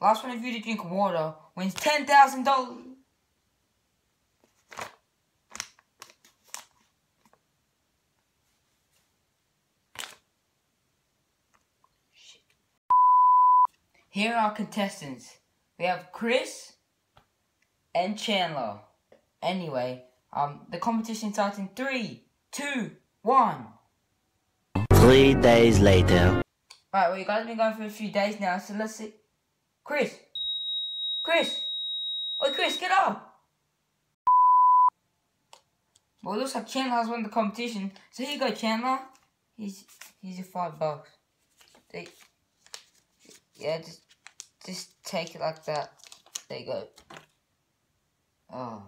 Last one of you to drink water wins ten thousand dollars. Here are our contestants. We have Chris and Chandler. Anyway, um, the competition starts in three, two, one. Three days later. Alright, well, you guys have been going for a few days now, so let's see. Chris! Chris! Oh, Chris, get up! Well, looks like Chandler has won the competition. So here you go, Chandler. Here's, here's your five bucks. They, yeah, just, just take it like that. There you go. Oh.